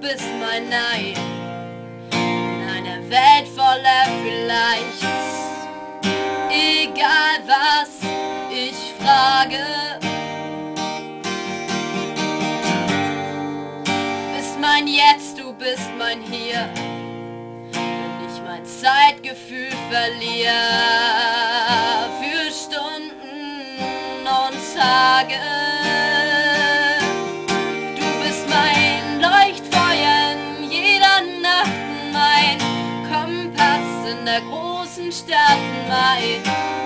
bist mein Nein. In einer Welt voller vielleicht. Egal was ich frage. Bist mein Jetzt, du bist mein Hier. Wenn ich mein Zeitgefühl verliere. Für Stunden und Tage. Der großen Stadt, mein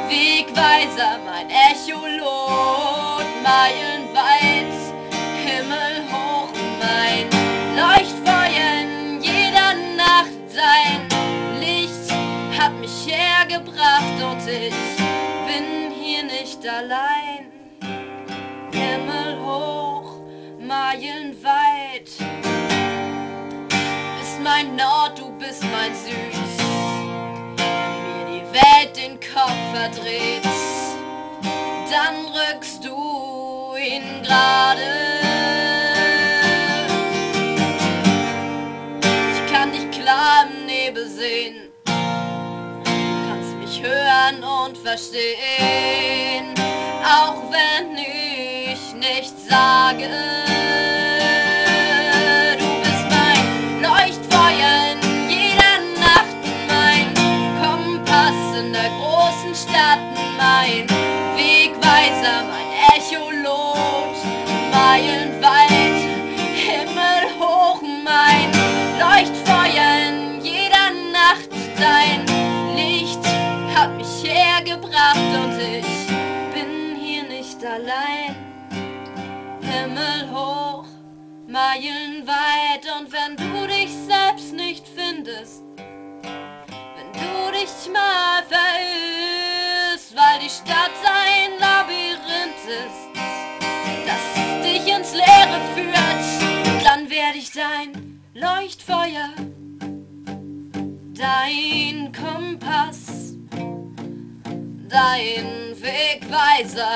Wegweiser, mein Echolot, meilenweit, himmelhoch, mein Leuchtfeuer in jeder Nacht, dein Licht hat mich hergebracht und ich bin hier nicht allein. Himmelhoch, meilenweit. Bist mein Nord, du bist mein Süd. Verdreht, dann rückst du ihn gerade. Ich kann dich klar im Nebel sehen. Du kannst mich hören und verstehen, auch wenn ich nichts sage. Du bist mein Leuchtfeuer in jeder Nacht, mein Kompass in der großen Stadt, mein Wegweiser, mein Echolot, meilenweit, himmelhoch, mein Leuchtfeuer in jeder Nacht, dein Licht hat mich hergebracht und ich bin hier nicht allein. Himmelhoch, meilenweit und wenn du dich selbst Stadt ein Labyrinth ist, das dich ins Leere führt, dann werde ich dein Leuchtfeuer, dein Kompass, dein Wegweiser.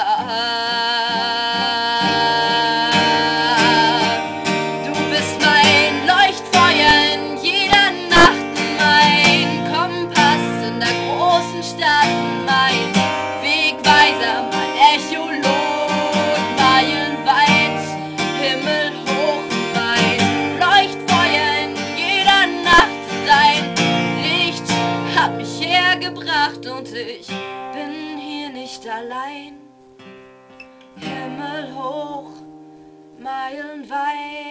Nicht allein. Himmelhoch, meilenweit.